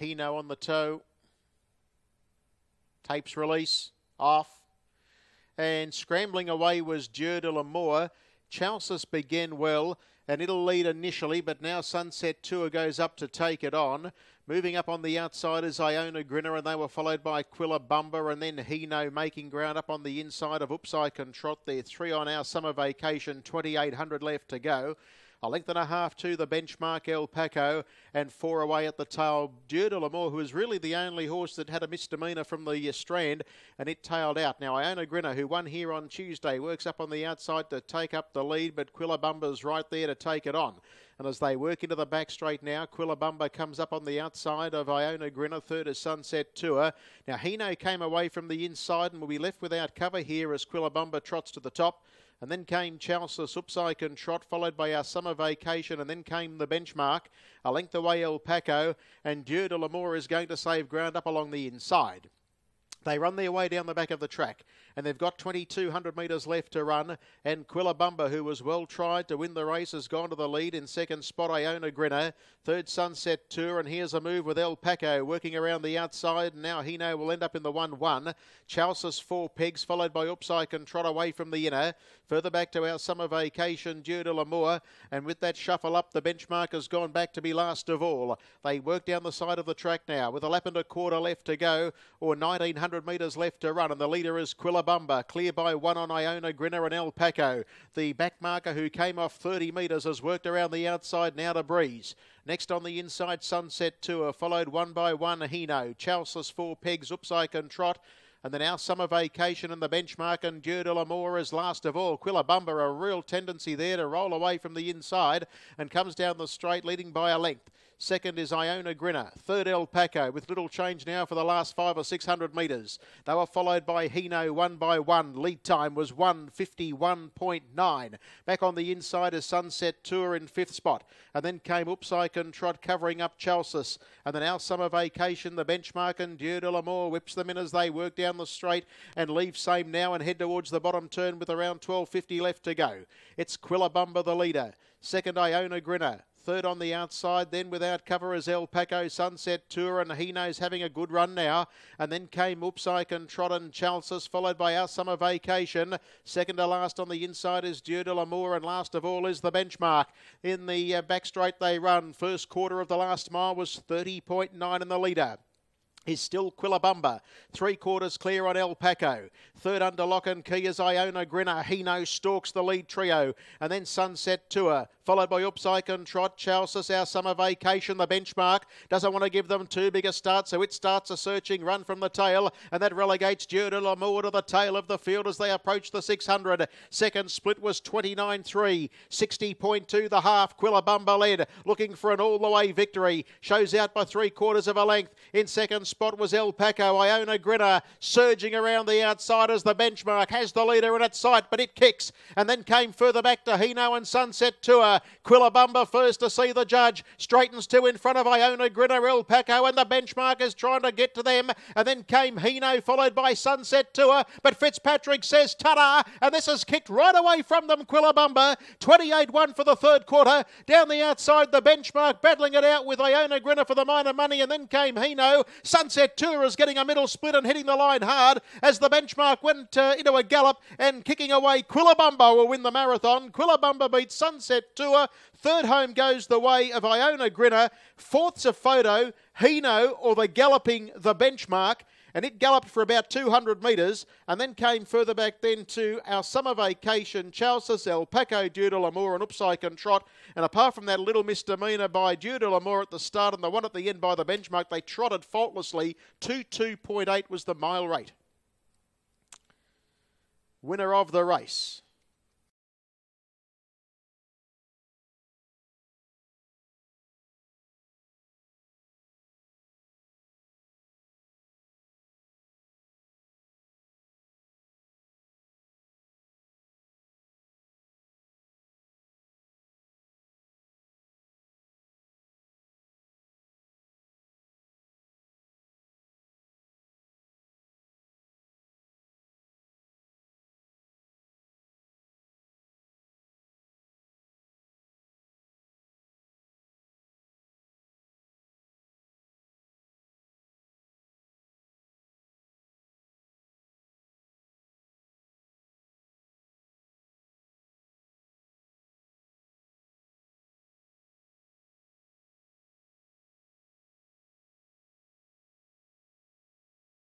Hino on the toe. Tapes release off. And scrambling away was Dieu de l'Amour. Chalcis began well and it'll lead initially, but now Sunset Tour goes up to take it on. Moving up on the outside is Iona Grinner, and they were followed by Quillabumba, and then Hino making ground up on the inside of Upside Trot. They're three on our summer vacation, 2,800 left to go. A length and a half to the benchmark El Paco and four away at the tail. Dieu de l'Amour, who is really the only horse that had a misdemeanor from the strand and it tailed out. Now Iona Grinner, who won here on Tuesday, works up on the outside to take up the lead, but Quillabumba's right there to take it on. And as they work into the back straight now, Quillabumba comes up on the outside of Iona Grinner, third is Sunset Tour. Now Hino came away from the inside and will be left without cover here as Quillabumba trots to the top. And then came Chalcis, Upsike and Trot, followed by our summer vacation. And then came the benchmark, a length away El Paco. And Dieu de l'Amour is going to save ground up along the inside. They run their way down the back of the track, and they've got 2,200 metres left to run. And Quillabumba, who was well tried to win the race, has gone to the lead in second spot. Iona Grinner, third Sunset Tour, and here's a move with El Paco working around the outside. And now Hino will end up in the 1-1. Chalcis four pegs, followed by Upsike and Trot away from the inner. Further back to our summer vacation, Dieu de l'Amour, and with that shuffle up, the benchmark has gone back to be last of all. They work down the side of the track now with a lap and a quarter left to go, or 1900 100 metres left to run, and the leader is Quillabumba, clear by one on Iona Grinner and El Paco. The back marker who came off 30 metres has worked around the outside now to Breeze. Next on the inside, Sunset Tour, followed one by one, Hino, Chalcis, Four Pegs, Upsike and Trot. And then our summer vacation and the benchmark and Dieu de l'Amour is last of all. Quillabumba, a real tendency there to roll away from the inside and comes down the straight leading by a length. Second is Iona Grinner. Third El Paco with little change now for the last five or six hundred metres. They were followed by Hino one by one. Lead time was 151.9. Back on the inside is Sunset Tour in fifth spot. And then came Upsike and Trot covering up Chalcis. And then our summer vacation, the benchmark and Dieu de l'Amour whips them in as they work down the straight and leave same now and head towards the bottom turn with around 12.50 left to go. It's Quillabumba the leader. Second, Iona Grinner. Third on the outside, then without cover is El Paco Sunset Tour, and Hino's having a good run now. And then came Upsike and and Chalcis, followed by Our Summer Vacation. Second to last on the inside is Dieu de l'Amour, and last of all is the benchmark. In the uh, back straight they run. First quarter of the last mile was 30.9 in the leader is still Quillabumba. Three quarters clear on El Paco. Third under lock and key is Iona Grinner. Hino stalks the lead trio. And then Sunset Tour, followed by and Trot. Chalcis, our summer vacation, the benchmark. Doesn't want to give them too big a start, so it starts a searching run from the tail. And that relegates de l'Amour to the tail of the field as they approach the 600. Second split was 29.3. 60.2 the half. Quillabumba led, looking for an all the way victory. Shows out by three quarters of a length. In second spot was El Paco. Iona Grinner surging around the outside as the benchmark has the leader in its sight, but it kicks. And then came further back to Hino and Sunset Tour. Quillabumba first to see the judge. Straightens two in front of Iona Grinner, El Paco, and the benchmark is trying to get to them. And then came Hino, followed by Sunset Tour. But Fitzpatrick says ta and this is kicked right away from them. Quillabumba, 28 1 for the third quarter. Down the outside, the benchmark battling it out with Iona Grinner for the minor money, and then came Hino. Sunset Tour is getting a middle split and hitting the line hard as the benchmark went uh, into a gallop and kicking away. Quillabumba will win the marathon. Quillabumba beats Sunset Tour. Third home goes the way of Iona Grinner. Fourth's a photo. Hino or the galloping the benchmark and it galloped for about 200 metres and then came further back then to our summer vacation, Chalcis, El Paco, Dieu de l'Amour and Upsike and Trot. And apart from that little misdemeanour by Dieu de l'Amour at the start and the one at the end by the benchmark, they trotted faultlessly. 2.2.8 was the mile rate. Winner of the race.